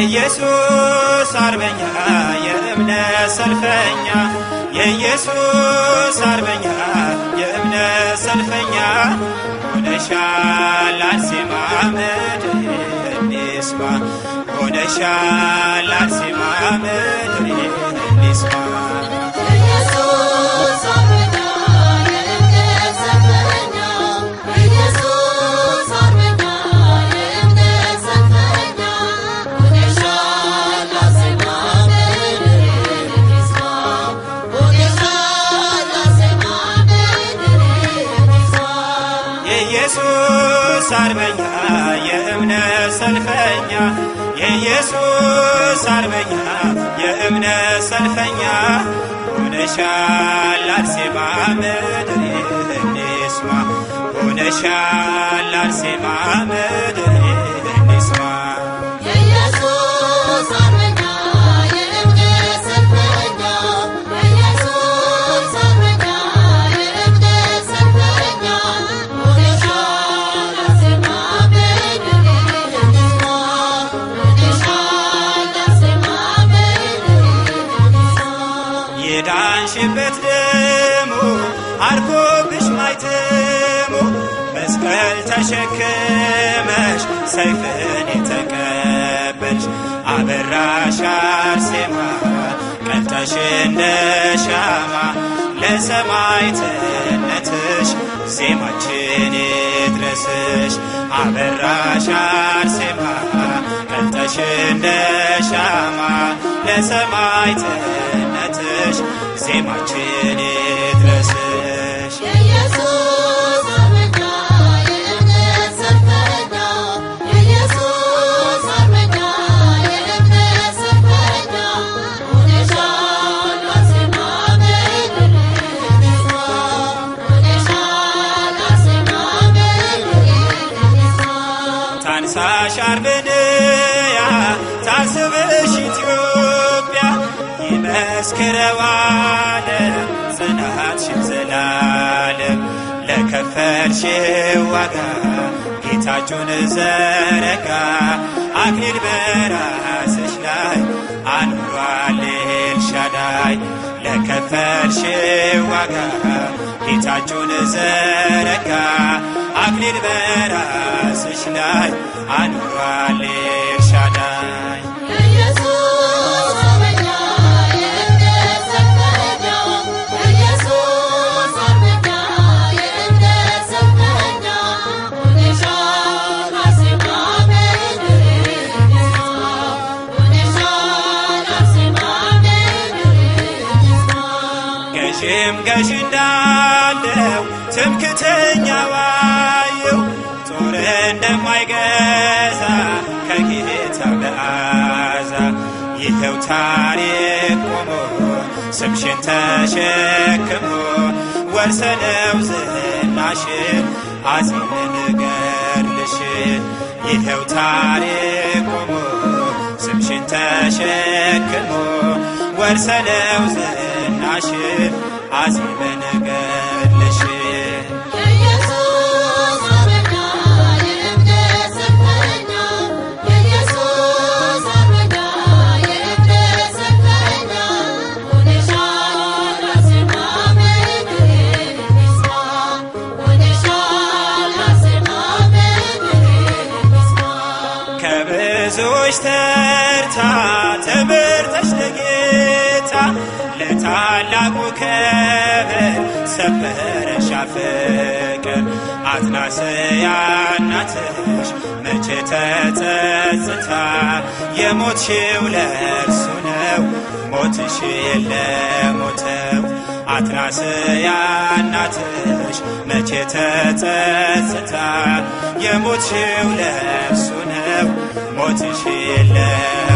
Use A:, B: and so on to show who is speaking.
A: የኢየሱስ አርበኛ የእምነት ሰልፈኛ የኢየሱስ አርበኛ የእምነት ሰልፈኛ ሆነሻል አርሴማ ምድር እንስማ ሆነሻል አርሴማ ምድር እንስማ የኢየሱስ አርበኛ የእምነት ሰልፈኛ የኢየሱስ አርበኛ የእምነት ሰልፈኛ ሆነሻል አርሴማ ምድር እንስማ ሆነሻል አርሴማ ምድር ተሸክመሽ ሰይፍን የተቀበልሽ አበራሽ አርሴማ ቀልጠሽ እንደ ሻማ ለሰማዕትነትሽ ዜማችን ይድረስሽ አበራሽ አርሴማ ቀልጠሽ እንደ ሻማ ለሰማዕትነትሽ ዜማችን አርበንያ ታስብሽ ኢትዮጵያ ይመስክረዋል ጽናትሽን ዘላለም ለከፈልሽው ዋጋ ጌታችሁን ዘረጋ አክሊል በራስሽ ላይ አኑሯል ኤልሻዳይ ለከፈልሽው ዋጋ ጌታችሁን ዘረጋ አክሊል በራስሽ ላይ አኑሯል ኤልሻዳይ ገዥም ገዥ እንዳለው ትምክተኛ ጦር እንደማይገዛ ከጌታ መዓዛ ይኸው ታሪክ ቆሞ ስምሽን ተሸክሞ ወርሰነው ዝናሽን አፄን ገድልሽን ይኸው ታሪክ ቆሞ ስምሽን ተሸክሞ ወርሰነው ዝናሽን አዜመን ገድልሽን ከብዙዎች ተርታ ተመርጠሽ ለጌታ ለታላቁ ክብር ሰበረሽ ፍቅር አትናስያ እናትሽ መቼ ተጸጽታ? የሞትሽው ለእርሱ ነው። ሞትሽ ለሞተው አትናስያ እናትሽ መቼ ተጸጽታ የሞትሽው ለእርሱ ነው። ሞትሽ ለሞተው